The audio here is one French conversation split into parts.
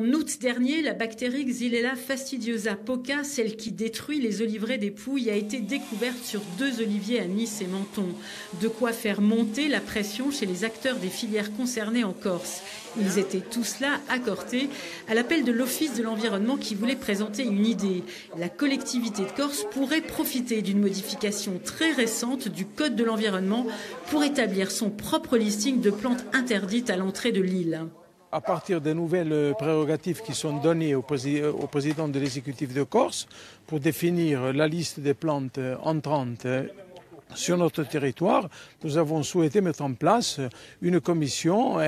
En août dernier, la bactérie Xylella fastidiosa poca, celle qui détruit les oliveraies des Pouilles, a été découverte sur deux oliviers à Nice et Menton. De quoi faire monter la pression chez les acteurs des filières concernées en Corse. Ils étaient tous là, accordés, à l'appel de l'Office de l'environnement qui voulait présenter une idée. La collectivité de Corse pourrait profiter d'une modification très récente du Code de l'environnement pour établir son propre listing de plantes interdites à l'entrée de l'île à partir des nouvelles prérogatives qui sont données au, président de l'exécutif de Corse pour définir la liste des plantes entrantes sur notre territoire, nous avons souhaité mettre en place une commission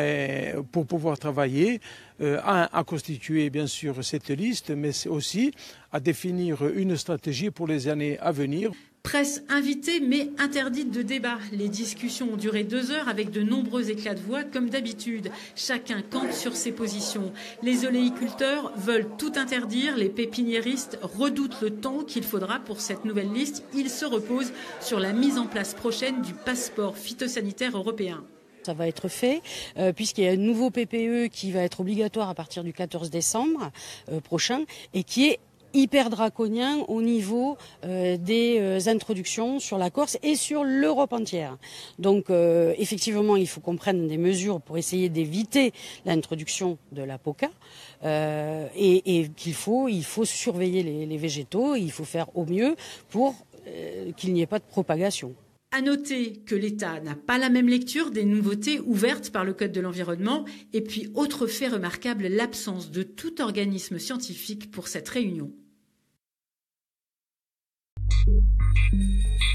pour pouvoir travailler euh, à, constituer bien sûr cette liste, mais aussi à définir une stratégie pour les années à venir. Presse invitée mais interdite de débat. Les discussions ont duré deux heures avec de nombreux éclats de voix comme d'habitude. Chacun campe sur ses positions. Les oléiculteurs veulent tout interdire. Les pépiniéristes redoutent le temps qu'il faudra pour cette nouvelle liste. Ils se reposent sur la mise en place prochaine du passeport phytosanitaire européen. Ça va être fait euh, puisqu'il y a un nouveau PPE qui va être obligatoire à partir du 14 décembre euh, prochain et qui est hyper draconien au niveau euh, des euh, introductions sur la Corse et sur l'Europe entière. Donc euh, effectivement, il faut qu'on prenne des mesures pour essayer d'éviter l'introduction de la POCA et, qu'il faut, il faut surveiller les, les, végétaux, il faut faire au mieux pour qu'il n'y ait pas de propagation. À noter que l'État n'a pas la même lecture des nouveautés ouvertes par le Code de l'environnement. Et puis, autre fait remarquable, l'absence de tout organisme scientifique pour cette réunion. Thank you.